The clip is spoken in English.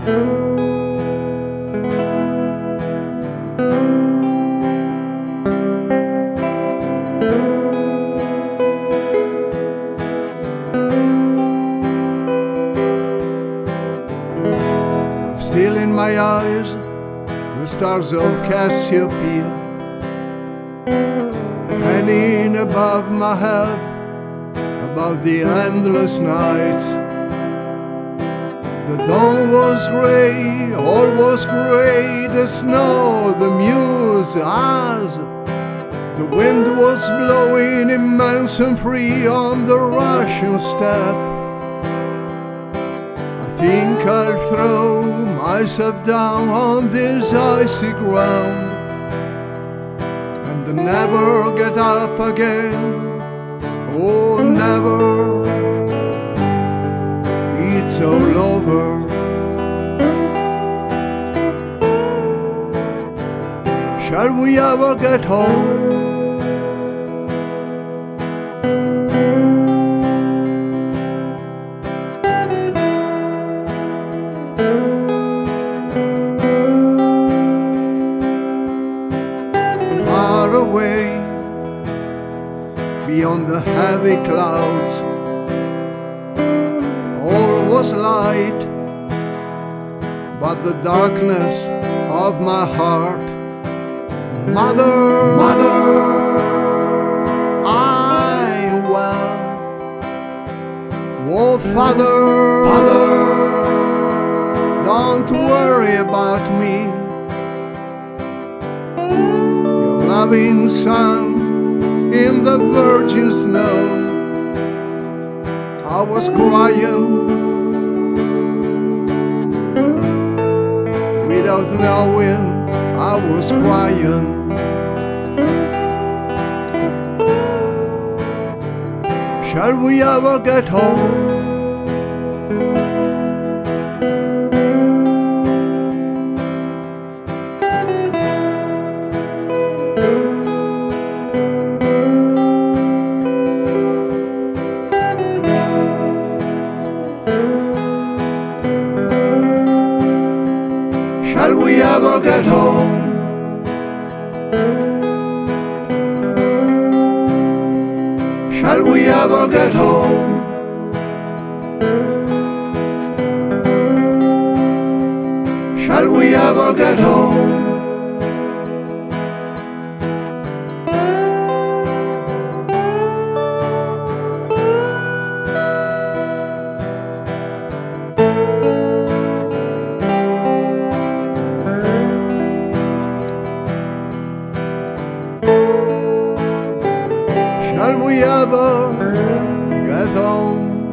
Still in my eyes, the stars of Cassiopeia, hanging above my head, above the endless nights. The dawn was grey, all was grey, the snow, the muse, us. the wind was blowing immense and free on the Russian steppe. I think I'll throw myself down on this icy ground and never get up again. Oh, never. All over. Shall we ever get home? far away beyond the heavy clouds. Was light, but the darkness of my heart. Mother, mother, I well. Oh, father, father, don't worry about me your loving son in the virgin snow. I was crying without knowing I was crying. Shall we ever get home? shall we ever get home? Shall we ever get home? Shall we ever get home? Get home?